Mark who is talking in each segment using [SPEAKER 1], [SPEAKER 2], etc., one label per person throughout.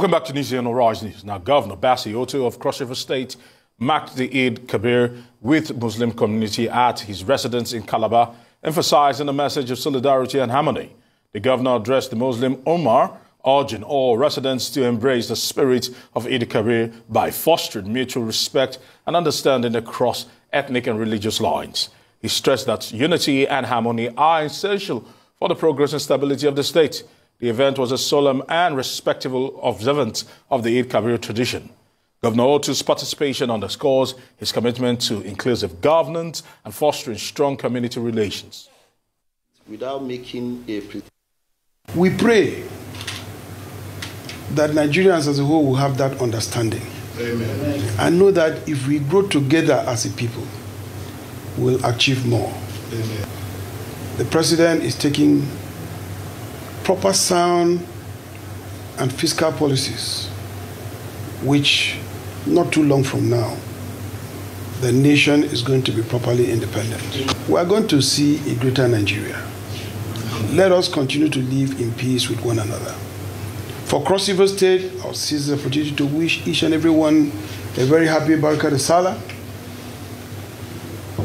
[SPEAKER 1] Welcome back to News on News. Now, Governor Bassey Otu of Cross River State marked the Eid Kabir with Muslim community at his residence in Calabar, emphasizing a message of solidarity and harmony. The governor addressed the Muslim Ummah, urging all residents to embrace the spirit of Eid Kabir by fostering mutual respect and understanding across ethnic and religious lines. He stressed that unity and harmony are essential for the progress and stability of the state. The event was a solemn and respectable observance of the Eid Kabir tradition. Governor Otu's participation underscores his commitment to inclusive governance and fostering strong community relations.
[SPEAKER 2] Without making a
[SPEAKER 3] we pray that Nigerians as a whole will have that understanding. Amen. And know that if we grow together as a people, we'll achieve more. Amen. The president is taking proper sound and fiscal policies, which not too long from now, the nation is going to be properly independent. We are going to see a greater Nigeria. Let us continue to live in peace with one another. For Cross River State, I'll seize the opportunity to wish each and everyone a very happy Baraka de Salah.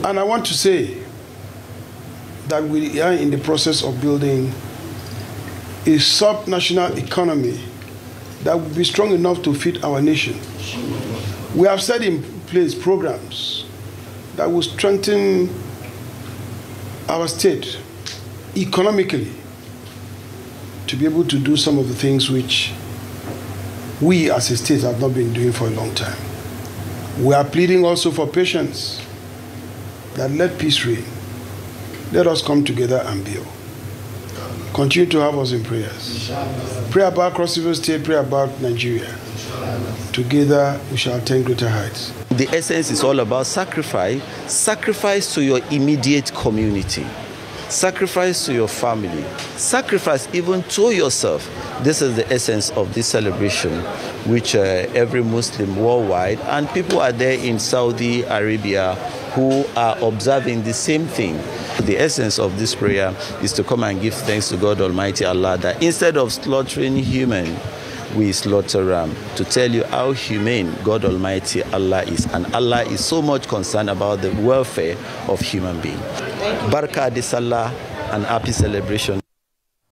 [SPEAKER 3] And I want to say that we are in the process of building a sub-national economy that will be strong enough to feed our nation. We have set in place programs that will strengthen our state economically to be able to do some of the things which we as a state have not been doing for a long time. We are pleading also for patience that let peace reign. Let us come together and build. Continue to have us in prayers. Pray about Cross River State, pray about Nigeria. Together we shall attain greater heights.
[SPEAKER 2] The essence is all about sacrifice. Sacrifice to your immediate community. Sacrifice to your family. Sacrifice even to yourself. This is the essence of this celebration, which uh, every Muslim worldwide and people are there in Saudi Arabia who are observing the same thing. The essence of this prayer is to come and give thanks to God Almighty Allah that instead of slaughtering human, we slaughter ram to tell you how humane God Almighty Allah is. And Allah is so much concerned about the welfare of human beings. Barka de Salah and happy celebration.